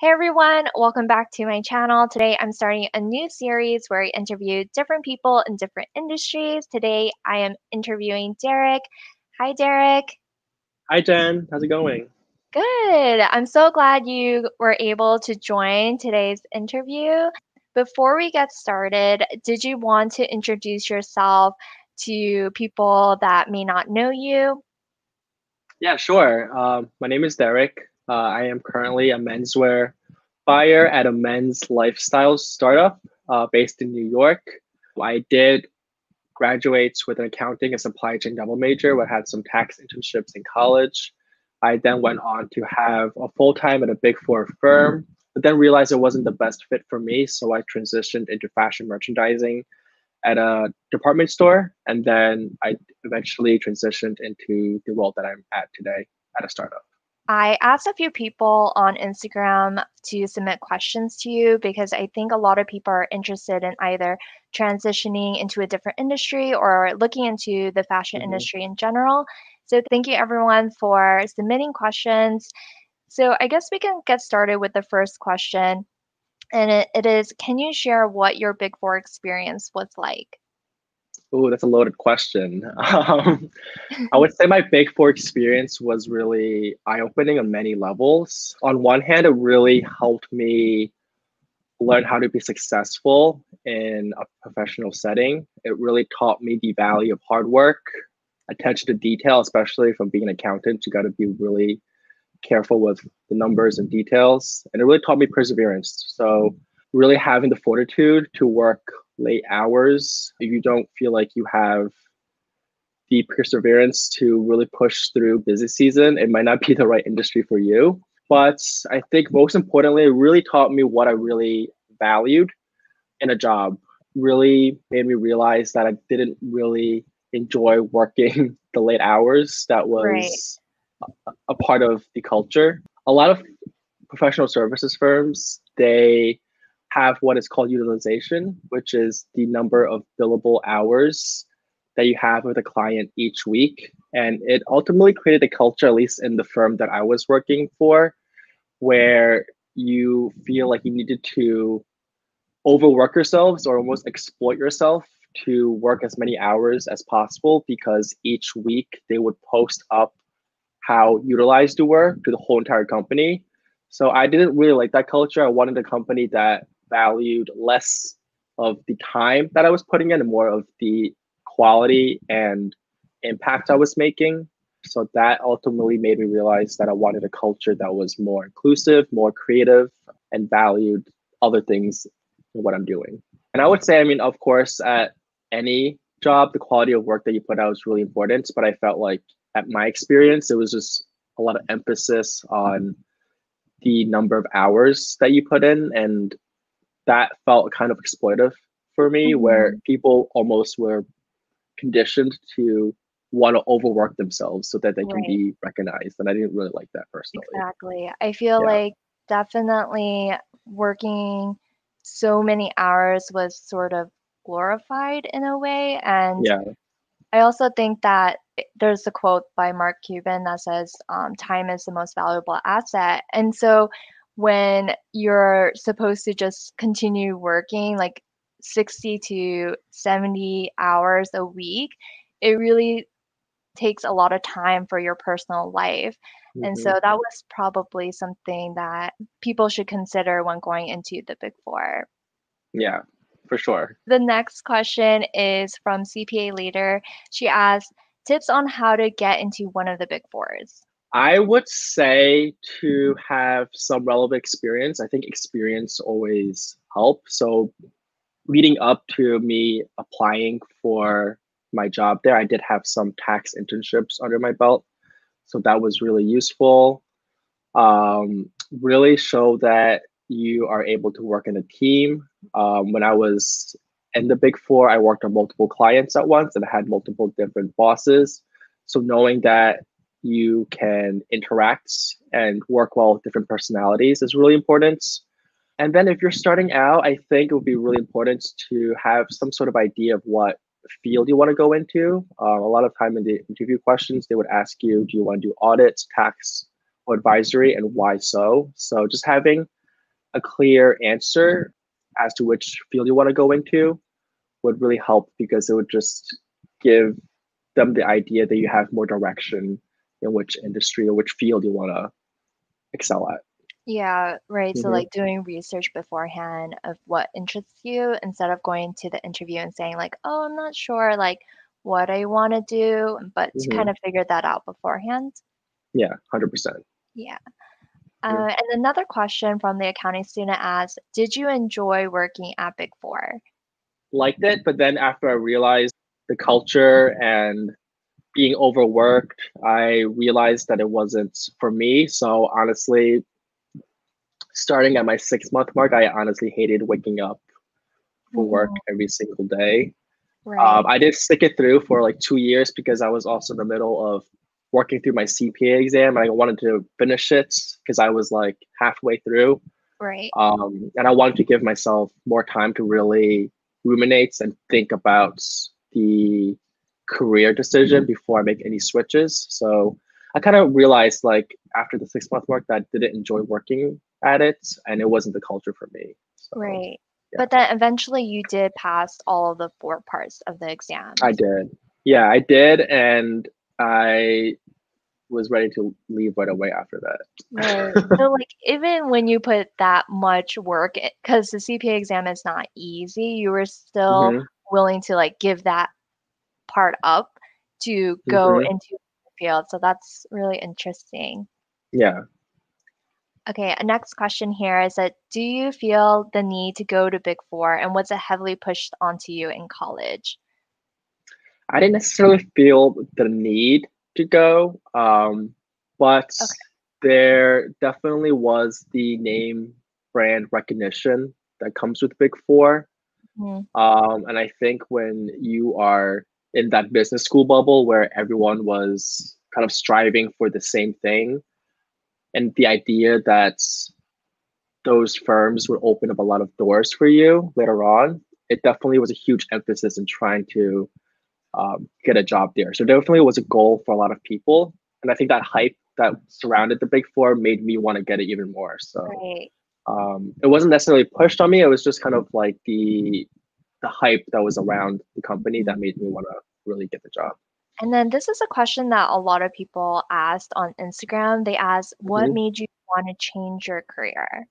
Hey everyone, welcome back to my channel. Today I'm starting a new series where I interview different people in different industries. Today I am interviewing Derek. Hi Derek. Hi Jen, how's it going? Good. I'm so glad you were able to join today's interview. Before we get started, did you want to introduce yourself to people that may not know you? Yeah, sure. Um, my name is Derek. Uh, I am currently a menswear buyer at a men's lifestyle startup uh, based in New York. I did graduate with an accounting and supply chain double major, I had some tax internships in college. I then went on to have a full time at a big four firm, but then realized it wasn't the best fit for me. So I transitioned into fashion merchandising at a department store. And then I eventually transitioned into the role that I'm at today at a startup. I asked a few people on Instagram to submit questions to you because I think a lot of people are interested in either transitioning into a different industry or looking into the fashion mm-hmm. industry in general. So, thank you everyone for submitting questions. So, I guess we can get started with the first question. And it, it is Can you share what your Big Four experience was like? Oh, that's a loaded question. Um, I would say my Big Four experience was really eye opening on many levels. On one hand, it really helped me learn how to be successful in a professional setting. It really taught me the value of hard work, attention to detail, especially from being an accountant. You got to be really careful with the numbers and details. And it really taught me perseverance. So, really having the fortitude to work late hours, if you don't feel like you have the perseverance to really push through busy season, it might not be the right industry for you. But I think most importantly, it really taught me what I really valued in a job. Really made me realize that I didn't really enjoy working the late hours. That was right. a, a part of the culture. A lot of professional services firms, they have what is called utilization, which is the number of billable hours that you have with a client each week. And it ultimately created a culture, at least in the firm that I was working for, where you feel like you needed to overwork yourselves or almost exploit yourself to work as many hours as possible because each week they would post up how utilized you were to the whole entire company. So I didn't really like that culture. I wanted a company that valued less of the time that I was putting in and more of the quality and impact I was making. So that ultimately made me realize that I wanted a culture that was more inclusive, more creative, and valued other things in what I'm doing. And I would say, I mean, of course, at any job, the quality of work that you put out is really important. But I felt like at my experience, it was just a lot of emphasis on the number of hours that you put in and that felt kind of exploitive for me, mm-hmm. where people almost were conditioned to want to overwork themselves so that they can be recognized. And I didn't really like that personally. Exactly. I feel yeah. like definitely working so many hours was sort of glorified in a way. And yeah. I also think that there's a quote by Mark Cuban that says, um, time is the most valuable asset. And so when you're supposed to just continue working like 60 to 70 hours a week, it really takes a lot of time for your personal life. Mm-hmm. And so mm-hmm. that was probably something that people should consider when going into the Big Four. Yeah, for sure. The next question is from CPA Later. She asks tips on how to get into one of the Big Fours. I would say to have some relevant experience. I think experience always help. So leading up to me applying for my job there, I did have some tax internships under my belt. So that was really useful. Um, really show that you are able to work in a team. Um, when I was in the big four, I worked on multiple clients at once and I had multiple different bosses. So knowing that you can interact and work well with different personalities is really important. And then if you're starting out, I think it would be really important to have some sort of idea of what field you want to go into. Uh, a lot of time in the interview questions, they would ask you, do you want to do audits, tax, or advisory, and why so? So just having a clear answer as to which field you want to go into would really help because it would just give them the idea that you have more direction in which industry or which field you want to excel at. Yeah, right. So Mhm. like doing research beforehand of what interests you instead of going to the interview and saying like, "Oh, I'm not sure like what I want to do," but to Mhm. kind of figure that out beforehand. Yeah, 100%. Yeah. Yeah. Uh, and another question from the accounting student asks, "Did you enjoy working at Big Four?" Liked it, but then after I realized the culture and being overworked, I realized that it wasn't for me. So honestly, starting at my six month mark, I honestly hated waking up for work Mhm. every single day. Right. Um, I did stick it through for like two years because I was also in the middle of working through my CPA exam. And I wanted to finish it because I was like halfway through. Right. Um, and I wanted to give myself more time to really ruminate and think about the career decision before I make any switches. So I kind of realized like after the six month mark that I didn't enjoy working at it and it wasn't the culture for me. So Right. yeah. But then eventually you did pass all of the four parts of the exam. I did. Yeah, I did. And I was ready to leave right away after that. Right. So like even when you put that much work, because the CPA exam is not easy, you were still Mhm, willing to like give that part up to go mhm. into the field. So that's really interesting. Yeah. Okay, a next question here is that do you feel the need to go to Big Four and was it heavily pushed onto you in college? I didn't necessarily feel the need to go, um, but Okay. there definitely was the name brand recognition that comes with Big Four. Mhm. Um, and I think when you are in that business school bubble where everyone was kind of striving for the same thing, and the idea that those firms would open up a lot of doors for you later on, it definitely was a huge emphasis in trying to um, get a job there. So definitely was a goal for a lot of people, and I think that hype that surrounded the Big Four made me want to get it even more. So Right. um, it wasn't necessarily pushed on me. It was just kind of like the the hype that was around the company that made me want to really get the job. And then this is a question that a lot of people asked on Instagram. They asked, what Mhm. made you want to change your career?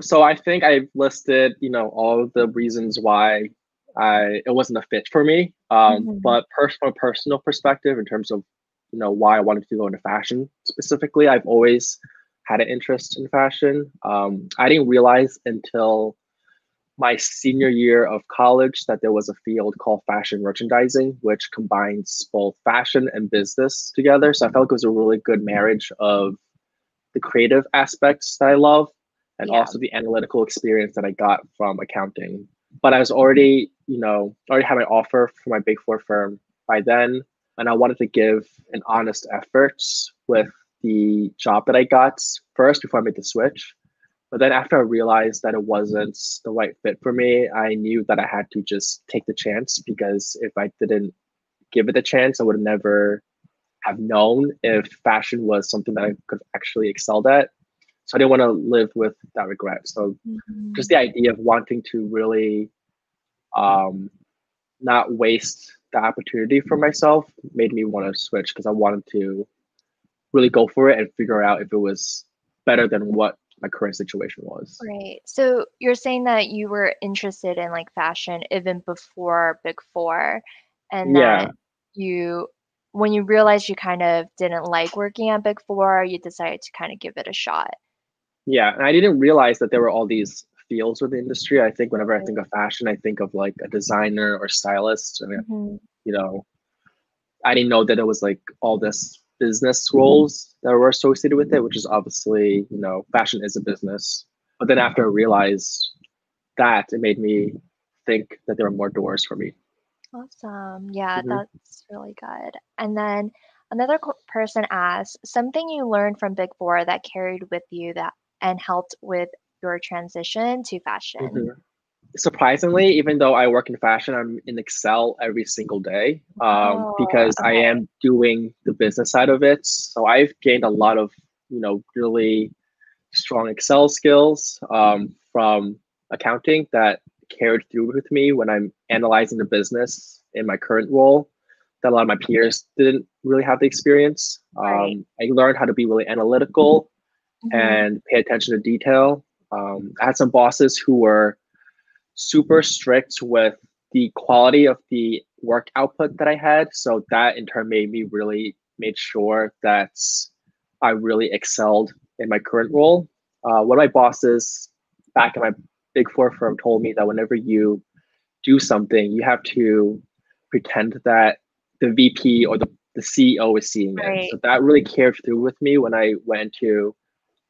So I think I've listed, you know, all the reasons why I it wasn't a fit for me. Um, Mhm. But pers- from a personal perspective, in terms of, you know, why I wanted to go into fashion specifically, I've always had an interest in fashion. Um, I didn't realize until my senior year of college that there was a field called fashion merchandising, which combines both fashion and business together. So I felt like it was a really good mm-hmm. marriage of the creative aspects that I love and Yeah. also the analytical experience that I got from accounting. But I was already, you know, already had my offer for my big four firm by then, and I wanted to give an honest effort with the job that I got first before I made the switch. But then after I realized that it wasn't the right fit for me, I knew that I had to just take the chance because if I didn't give it a chance, I would never have known if fashion was something that I could actually excel at. So I didn't want to live with that regret. So just the idea of wanting to really um, not waste the opportunity for myself made me want to switch because I wanted to really go for it and figure out if it was better than what my current situation was. Right. So you're saying that you were interested in like fashion even before Big Four, and Yeah. you, when you realized you kind of didn't like working at Big Four, you decided to kind of give it a shot. Yeah, and I didn't realize that there were all these fields with the industry. I think whenever I think of fashion, I think of like a designer or stylist, and Mhm. you know, I didn't know that it was like all this business roles that were associated with it, which is obviously, you know, fashion is a business. But then after I realized that, it made me think that there are more doors for me. Awesome. Yeah, Mhm. that's really good. And then another co- person asked something you learned from Big Four that carried with you that and helped with your transition to fashion. Mhm. Surprisingly, even though I work in fashion, I'm in Excel every single day um, Oh, because I am doing the business side of it. So I've gained a lot of, you know, really strong Excel skills um, from accounting that carried through with me when I'm analyzing the business in my current role that a lot of my peers didn't really have the experience. Right. Um, I learned how to be really analytical Mhm. and pay attention to detail. Um, I had some bosses who were super strict with the quality of the work output that I had. So that in turn made me really made sure that I really excelled in my current role. Uh, one of my bosses back in my big four firm told me that whenever you do something, you have to pretend that the VP or the, the CEO is seeing Right. it. So that really carried through with me when I went to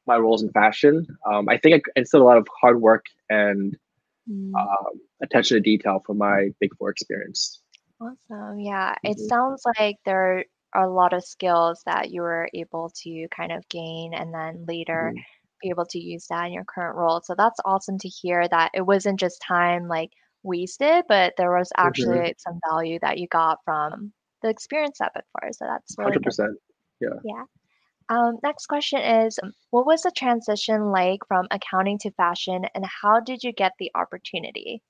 my roles in fashion. Um, I think I instilled a lot of hard work and Mm. um, attention to detail from my big four experience. Awesome. Yeah, it Mhm. sounds like there are a lot of skills that you were able to kind of gain and then later Mhm. be able to use that in your current role. So that's awesome to hear that it wasn't just time like wasted, but there was actually some value that you got from the experience at Big Four. So that's really Hundred good. Yeah. Yeah. Um, next question is, what was the transition like from accounting to fashion, and how did you get the opportunity?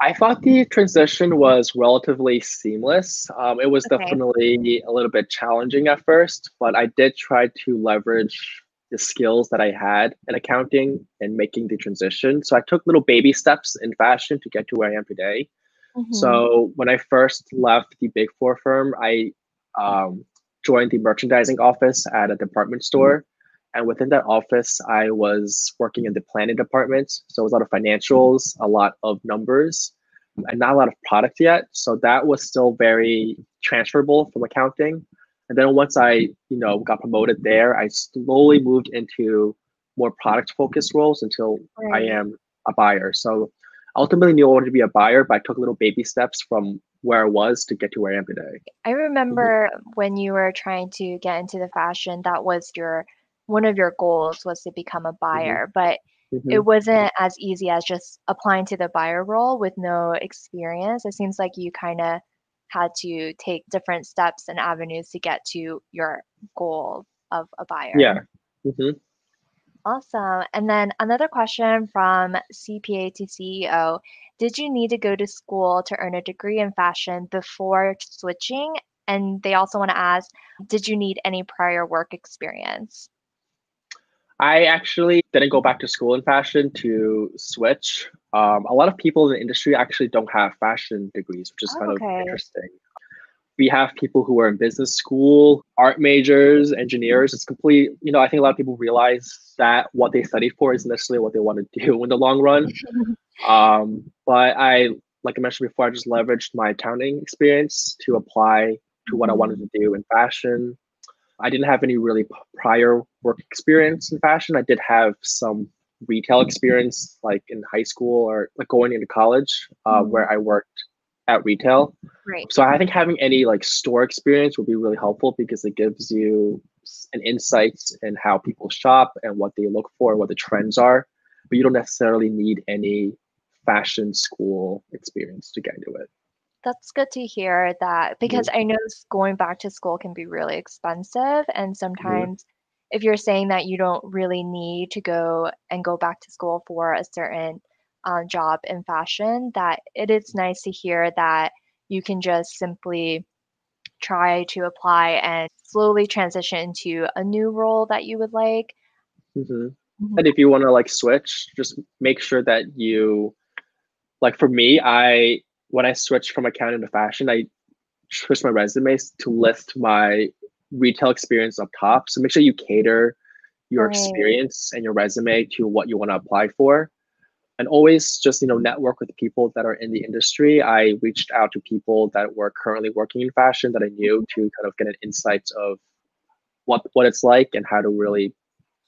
I thought the transition was relatively seamless. Um, it was Okay. definitely a little bit challenging at first, but I did try to leverage the skills that I had in accounting and making the transition. So I took little baby steps in fashion to get to where I am today. Mm-hmm. So when I first left the Big Four firm, I um, joined the merchandising office at a department mm-hmm. store. And within that office, I was working in the planning department. So it was a lot of financials, a lot of numbers, and not a lot of product yet. So that was still very transferable from accounting. And then once I, you know, got promoted there, I slowly moved into more product focused roles until I am a buyer. So ultimately knew I wanted to be a buyer, but I took little baby steps from where I was to get to where I am today. I remember when you were trying to get into the fashion, that was your one of your goals was to become a buyer, but it Mhm. wasn't as easy as just applying to the buyer role with no experience. It seems like you kind of had to take different steps and avenues to get to your goal of a buyer. Yeah. Awesome. And then another question from CPA to CEO. Did you need to go to school to earn a degree in fashion before switching? And they also want to ask, did you need any prior work experience? I actually didn't go back to school in fashion to switch. Um, a lot of people in the industry actually don't have fashion degrees, which is Oh, kind okay. of interesting. We have people who are in business school, art majors, engineers. It's complete, you know, I think a lot of people realize that what they studied for isn't necessarily what they want to do in the long run. Um, but I, like I mentioned before, I just leveraged my accounting experience to apply to what I wanted to do in fashion. I didn't have any really p- prior work experience in fashion. I did have some retail experience, like in high school or like going into college, uh, Mhm. where I worked at retail. Great. So I think having any like store experience would be really helpful because it gives you an insight in how people shop and what they look for, and what the trends are. But you don't necessarily need any fashion school experience to get into it. That's good to hear that mm-hmm. because I know going back to school can be really expensive. And mm-hmm. sometimes, if you're saying that you don't really need to go and go back to school for a certain um, job in fashion, that it is nice to hear that you can just simply try to apply and slowly transition into a new role that you would like. hmm Mhm. And if you want to like switch, just make sure that you like for me, I when I switched from accounting to fashion, I switched my resumes to list my retail experience up top. So make sure you cater your Right. experience and your resume to what you want to apply for. And always just, you know, network with people that are in the industry. I reached out to people that were currently working in fashion that I knew to kind of get an insight of what what it's like and how to really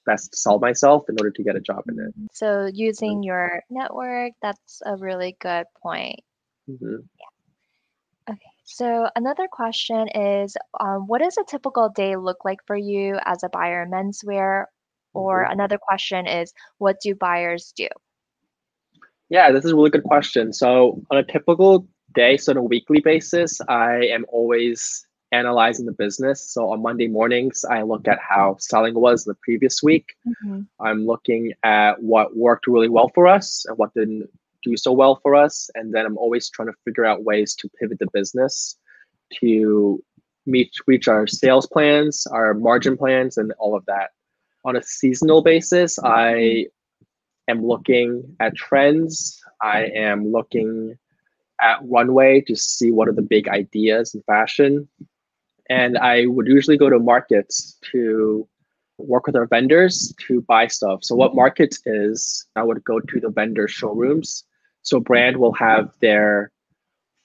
best sell myself in order to get a job in it. So using your network, that's a really good point. Mhm. Okay, so another question is, um, what does a typical day look like for you as a buyer in menswear? Or Mhm. another question is, what do buyers do? Yeah, this is a really good question. So on a typical day, so on a weekly basis, I am always analyzing the business. So on Monday mornings, I look at how selling was the previous week. Mm-hmm. I'm looking at what worked really well for us and what didn't do so well for us. And then I'm always trying to figure out ways to pivot the business to meet reach our sales plans, our margin plans, and all of that. On a seasonal basis, I am looking at trends. I am looking at runway to see what are the big ideas in fashion. And I would usually go to markets to work with our vendors to buy stuff. So what markets is, I would go to the vendor showrooms. So brand will have their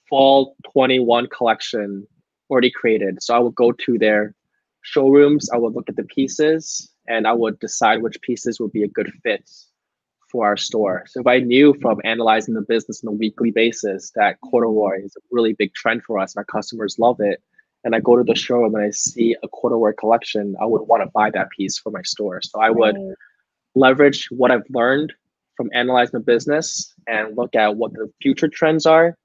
fall 21 collection already created. So I would go to their showrooms, I would look at the pieces, and I would decide which pieces would be a good fit for our store. So if I knew from analyzing the business on a weekly basis that corduroy is a really big trend for us and our customers love it, and I go to the showroom and I see a corduroy collection, I would want to buy that piece for my store. So I would right. leverage what I've learned from analyzing the business and look at what the future trends are,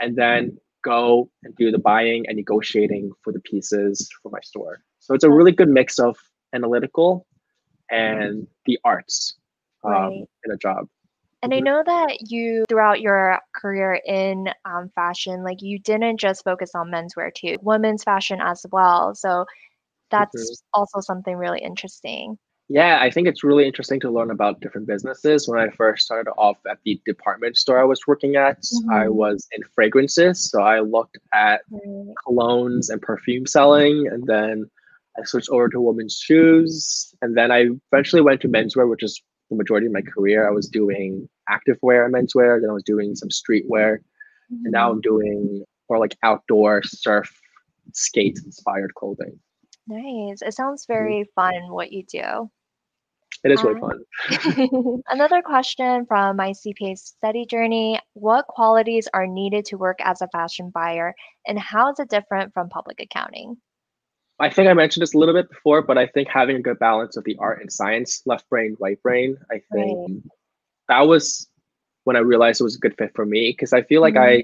and then go and do the buying and negotiating for the pieces for my store. So it's a really good mix of analytical and the arts um, right. in a job. And I mm-hmm. know that you, throughout your career in um, fashion, like you didn't just focus on menswear too, women's fashion as well. So that's mm-hmm. also something really interesting. Yeah, I think it's really interesting to learn about different businesses. When I first started off at the department store I was working at, mm-hmm. I was in fragrances. So I looked at colognes and perfume selling. And then I switched over to women's shoes. And then I eventually went to menswear, which is the majority of my career. I was doing activewear and menswear, then I was doing some streetwear, mm-hmm. and now I'm doing more like outdoor surf, skate inspired clothing. Nice. It sounds mm-hmm. very fun what you do. It is really um, fun. another question from my CPA study journey What qualities are needed to work as a fashion buyer, and how is it different from public accounting? I think I mentioned this a little bit before, but I think having a good balance of the art and science, left brain, right brain, I think right. that was when I realized it was a good fit for me because I feel like mm-hmm.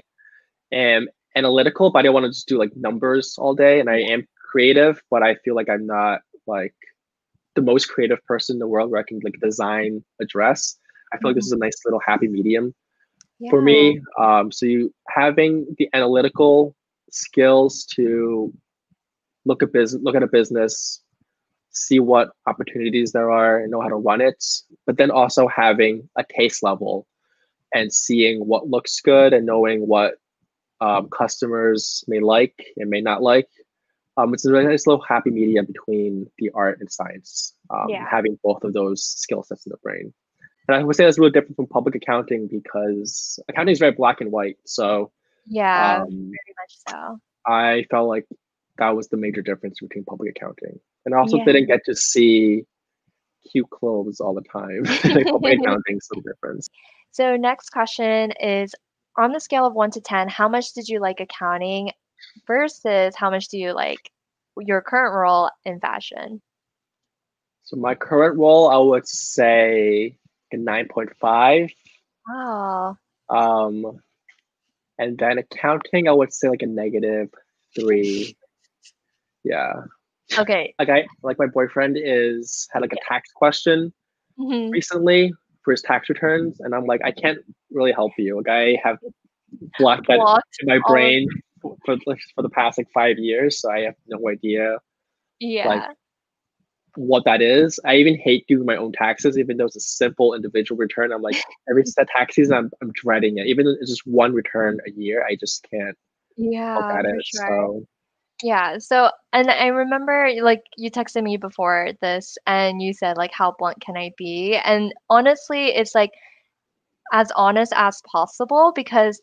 I am analytical, but I don't want to just do like numbers all day. And I am creative, but I feel like I'm not like the most creative person in the world where I can like design a dress. I feel mm-hmm. like this is a mm-hmm. nice little happy medium yeah. for me. Um, so you having the analytical skills to look at business, look at a business, see what opportunities there are, and know how to run it. But then also having a taste level and seeing what looks good and knowing what um, customers may like and may not like. Um, it's a really nice little happy medium between the art and science, um, yeah. having both of those skill sets in the brain. And I would say that's really different from public accounting because accounting is very black and white. So yeah, um, very much so. I felt like that was the major difference between public accounting. And I also yeah. didn't get to see cute clothes all the time. public accounting is the difference. So next question is on the scale of one to ten, how much did you like accounting versus how much do you like your current role in fashion? So my current role, I would say a nine point five. Wow. Um, and then accounting, I would say like a negative three. Yeah. Okay. Like I like my boyfriend is had like a tax question mm-hmm. recently for his tax returns, and I'm like, I can't really help you. Like I have blocked that in my brain for, for for the past like five years, so I have no idea. Yeah. Like, what that is. I even hate doing my own taxes, even though it's a simple individual return. I'm like every set tax season, I'm, I'm dreading it. Even though it's just one return a year, I just can't yeah, look at it. Sure. So yeah. So, and I remember like you texted me before this and you said like how blunt can I be? And honestly, it's like as honest as possible because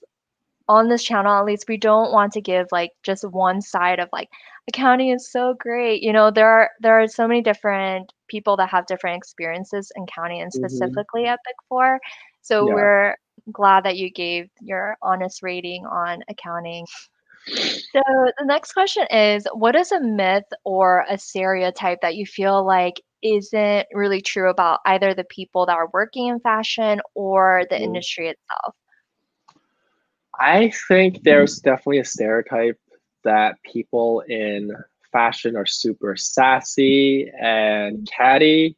on this channel at least we don't want to give like just one side of like accounting is so great. You know, there are there are so many different people that have different experiences in accounting and mm-hmm. specifically mm-hmm. at Big 4. So yeah. we're glad that you gave your honest rating on accounting. So the next question is what is a myth or a stereotype that you feel like isn't really true about either the people that are working in fashion or the mm. industry itself? I think there's definitely a stereotype that people in fashion are super sassy and catty.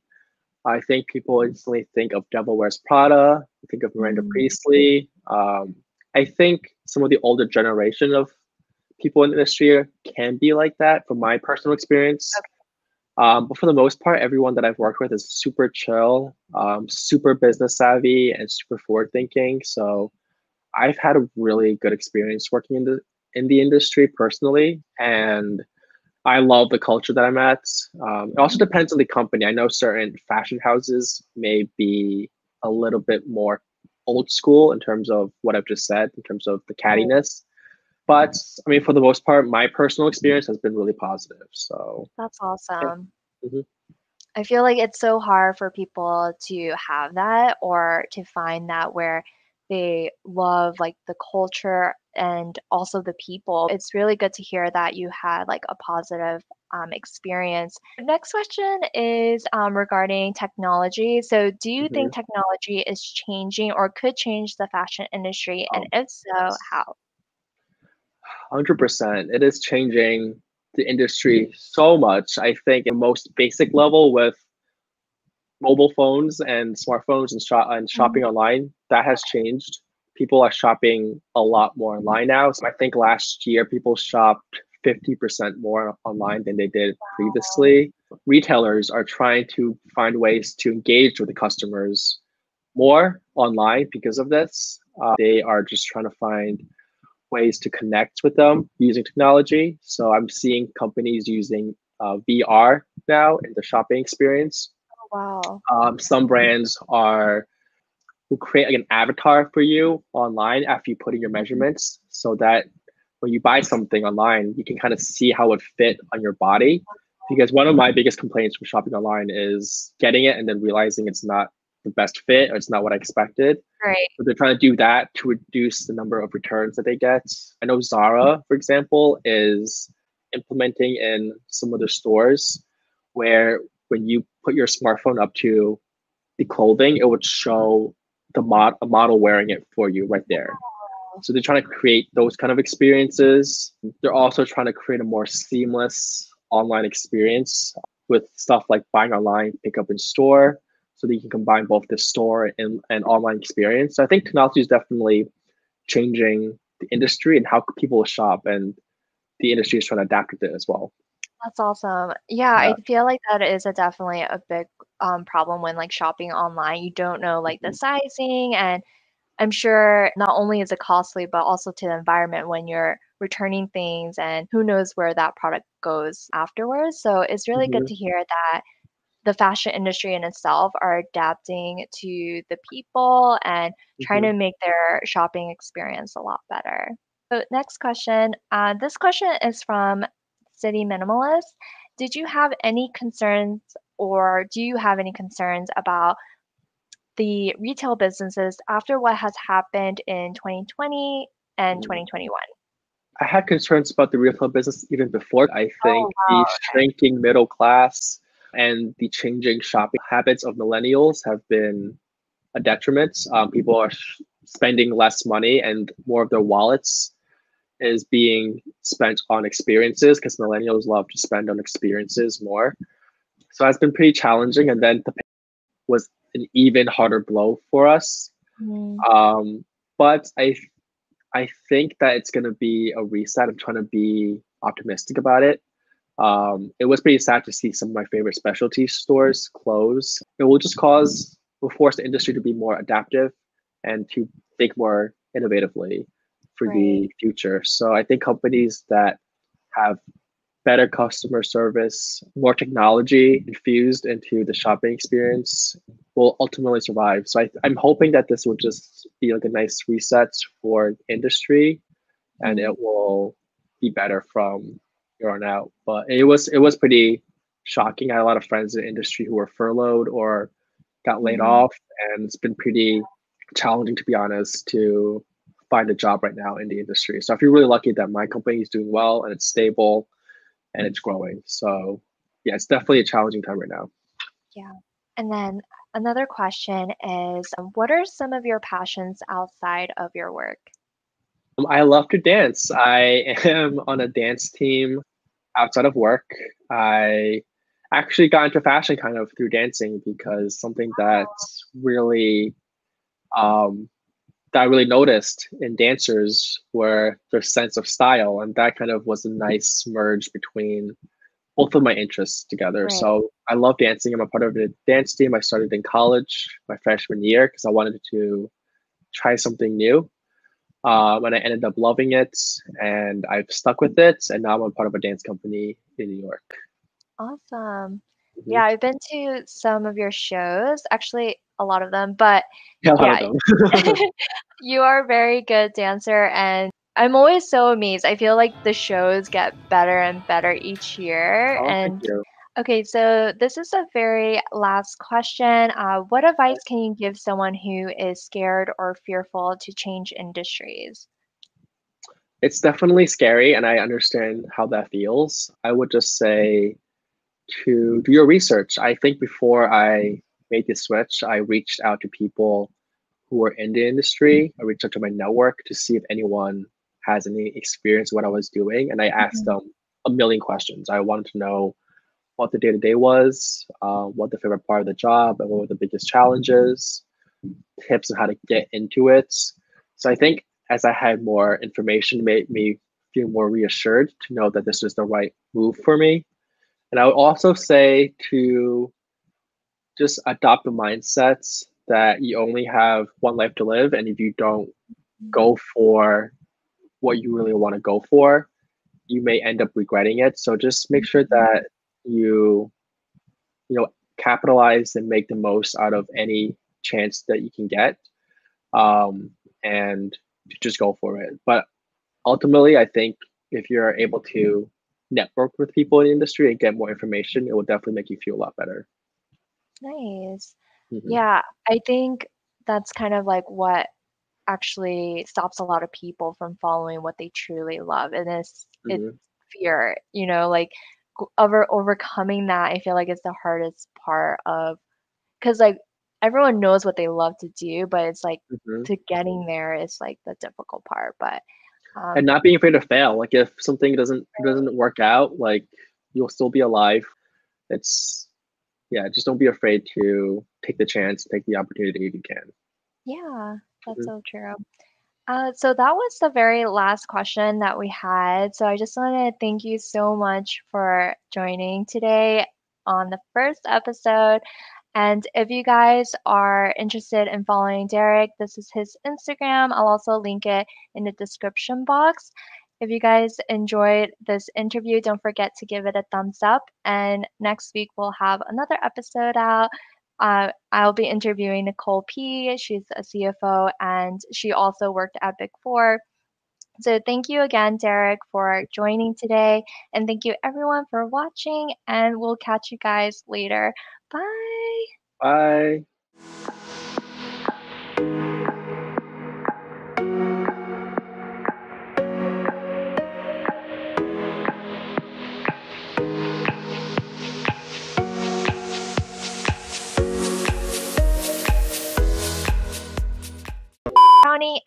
I think people instantly think of Devil Wears Prada, think of Miranda mm-hmm. Priestly. Um, I think some of the older generation of people in the industry can be like that from my personal experience. Okay. Um, but for the most part, everyone that I've worked with is super chill, um, super business savvy, and super forward thinking. So I've had a really good experience working in the in the industry personally, and I love the culture that I'm at. Um, it also depends on the company. I know certain fashion houses may be a little bit more old school in terms of what I've just said, in terms of the cattiness. But I mean, for the most part, my personal experience has been really positive. So that's awesome. Mm-hmm. I feel like it's so hard for people to have that or to find that where they love like the culture and also the people. It's really good to hear that you had like a positive um, experience. Next question is um, regarding technology. So, do you mm-hmm. think technology is changing or could change the fashion industry? And oh, if so, how? 100%. It is changing the industry so much. I think, at most basic level, with mobile phones and smartphones and, shop- and shopping mm-hmm. online, that has changed. People are shopping a lot more online now. So I think last year people shopped 50% more online than they did previously. Retailers are trying to find ways to engage with the customers more online because of this. Uh, they are just trying to find ways to connect with them using technology. So I'm seeing companies using uh, VR now in the shopping experience. Oh, wow. Um, some brands are will create like an avatar for you online after you put in your measurements so that when you buy something online, you can kind of see how it fit on your body. Because one of my biggest complaints from shopping online is getting it and then realizing it's not the best fit or it's not what I expected. Right. So they're trying to do that to reduce the number of returns that they get. I know Zara, for example, is implementing in some of their stores where when you put your smartphone up to the clothing, it would show the mod a model wearing it for you right there. Oh. So they're trying to create those kind of experiences. They're also trying to create a more seamless online experience with stuff like buying online, pick up in store, so that you can combine both the store and, and online experience. So I think technology is definitely changing the industry and how people shop, and the industry is trying to adapt with it as well. That's awesome. Yeah, yeah. I feel like that is a definitely a big um, problem when like shopping online. You don't know like the mm-hmm. sizing, and I'm sure not only is it costly, but also to the environment when you're returning things, and who knows where that product goes afterwards. So it's really mm-hmm. good to hear that the fashion industry in itself are adapting to the people and mm-hmm. trying to make their shopping experience a lot better. So next question. Uh, this question is from City Minimalist. Did you have any concerns or do you have any concerns about the retail businesses after what has happened in 2020 and 2021? I had concerns about the retail business even before. I think oh, wow. the shrinking middle class and the changing shopping habits of millennials have been a detriment. Um, people are sh- spending less money and more of their wallets is being spent on experiences because millennials love to spend on experiences more. So it's been pretty challenging. And then the was an even harder blow for us. Mm. Um, but I I think that it's gonna be a reset. I'm trying to be optimistic about it. Um, it was pretty sad to see some of my favorite specialty stores close. It will just cause, will force the industry to be more adaptive and to think more innovatively for right. the future. So I think companies that have better customer service, more technology infused into the shopping experience will ultimately survive. So I, I'm hoping that this will just be like a nice reset for industry and mm-hmm. it will be better from here on out. But it was it was pretty shocking. I had a lot of friends in the industry who were furloughed or got laid mm-hmm. off, and it's been pretty challenging to be honest to find a job right now in the industry. So I feel really lucky that my company is doing well and it's stable and it's growing. So yeah, it's definitely a challenging time right now. Yeah. And then another question is what are some of your passions outside of your work? Um, I love to dance. I am on a dance team outside of work. I actually got into fashion kind of through dancing because something that's really um, that I really noticed in dancers were their sense of style, and that kind of was a nice merge between both of my interests together. Right. So I love dancing. I'm a part of a dance team. I started in college my freshman year because I wanted to try something new. Um, and I ended up loving it, and I've stuck with it. And now I'm part of a dance company in New York. Awesome. Mm-hmm. Yeah, I've been to some of your shows, actually a lot of them, but yeah, yeah you are a very good dancer and I'm always so amazed. I feel like the shows get better and better each year. Oh, and okay, so this is a very last question. Uh, what advice can you give someone who is scared or fearful to change industries? It's definitely scary, and I understand how that feels. I would just say to do your research. I think before I made the switch, I reached out to people who were in the industry. I reached out to my network to see if anyone has any experience what I was doing, and I asked mm-hmm. them a million questions. I wanted to know what the day to day was, uh, what the favorite part of the job, and what were the biggest challenges, tips on how to get into it. So I think as I had more information, made me feel more reassured to know that this was the right move for me. And I would also say to just adopt the mindsets that you only have one life to live. And if you don't go for what you really want to go for, you may end up regretting it. So just make sure that you, you know, capitalize and make the most out of any chance that you can get. Um, and just go for it. But ultimately, I think if you're able to network with people in the industry and get more information, it will definitely make you feel a lot better. Nice. Mm-hmm. Yeah, I think that's kind of like what actually stops a lot of people from following what they truly love, and it's mm-hmm. it's fear. You know, like over overcoming that. I feel like it's the hardest part of because like everyone knows what they love to do, but it's like mm-hmm. to getting there is like the difficult part. But um, and not being afraid to fail. Like if something doesn't doesn't work out, like you'll still be alive. It's yeah, just don't be afraid to take the chance, take the opportunity if you can. Yeah, that's mm-hmm. so true. Uh, so that was the very last question that we had. So I just want to thank you so much for joining today on the first episode. And if you guys are interested in following Derek, this is his Instagram. I'll also link it in the description box. If you guys enjoyed this interview, don't forget to give it a thumbs up. And next week, we'll have another episode out. Uh, I'll be interviewing Nicole P. She's a CFO and she also worked at Big Four. So thank you again, Derek, for joining today. And thank you everyone for watching. And we'll catch you guys later. Bye. Bye.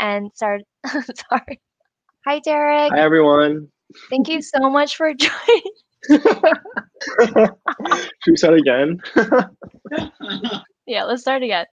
And start sorry. Hi Derek. Hi everyone. Thank you so much for joining. Should we start again? yeah, let's start again.